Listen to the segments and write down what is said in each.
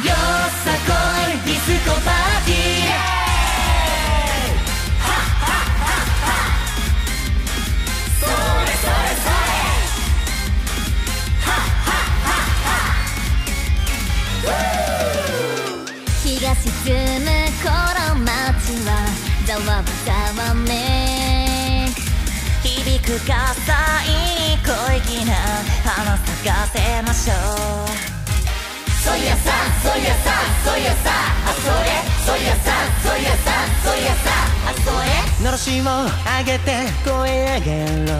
さこいディスコパーティーハッハッハッハそれそれそれハッハッハッハ日が沈む頃街はざわざわめ響く火災に小粋な花咲かせましょう。そやさそやさそやさあそれそやさそやさそやさあそれのろしを上げて声上げろ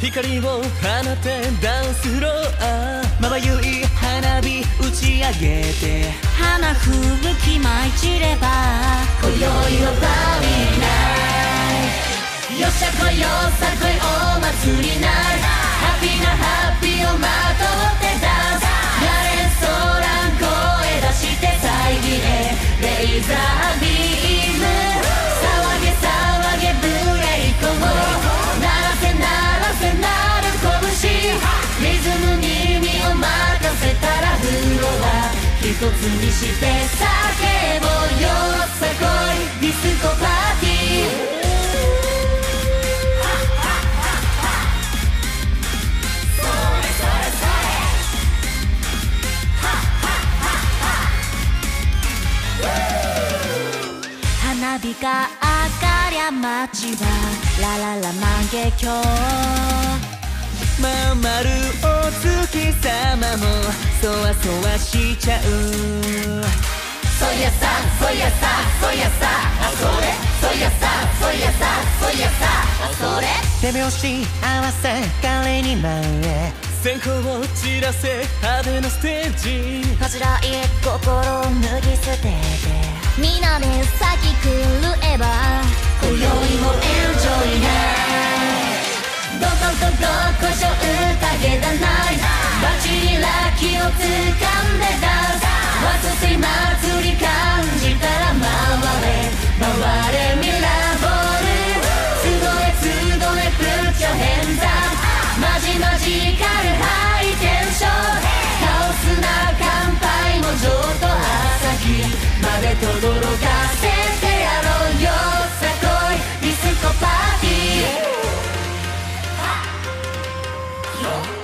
光を放ってダンスローまばゆい花火打ち上げて花吹雪舞い散れば今宵をパリナイよっしゃこよさこいお祭りナイハッピーなハッピーをまとってつにして叫ぼうよさこい。ディスコパーティー。それそれそれ。花火が上がりゃ街はラララ万華鏡そわそわしちゃうそやさそやさそやさあそれそやさそやさそやさあそれ手拍子合わせ彼に前へ線香を散らせ派手なステージ恥じらい心を脱ぎ捨てて皆で先狂え掴んでダンスワスセイ祭り感じたら回れ回れミラーボール集え集えプッチョヘンザマジマジカルハイテンションカオスな乾杯も上と朝日まで轟かせてやろうよさこいディスコパーティー鳴